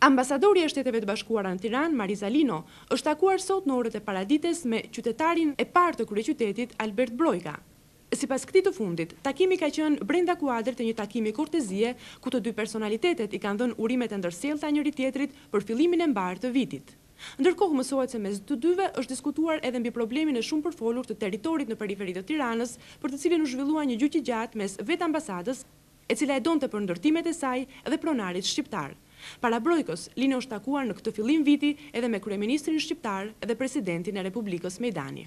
Ambasadorja e Shteteve të Bashkuara në Tiranë, Marisa Lino, është takuar sot në orët e paradites me qytetarin e parë të kryeqytetit, Albert Brojka. Sipas këtij të fundit, takimi ka qenë brenda kuadrit të një takimi kortezie ku të dy personalitetet i kanë dhënë urimet e ndërsjellta njëri-tjetrit për fillimin e mbarë të vitit. Ndërkohë mësohet se mes të dyve është diskutuar edhe mbi problemin e shumëpërfolur të territorit në periferi të Tiranës, për të cilin u zhvillua një gjyq i gjatë mes vetë ambasadës, e cila e donte për ndërtimet e saj dhe pronarit shqiptar. Para Brojkës, Lino është takuar në këtë fillim viti edhe me kryeministrin shqiptar dhe presidentin e Republikës Meidani.